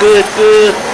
good, good.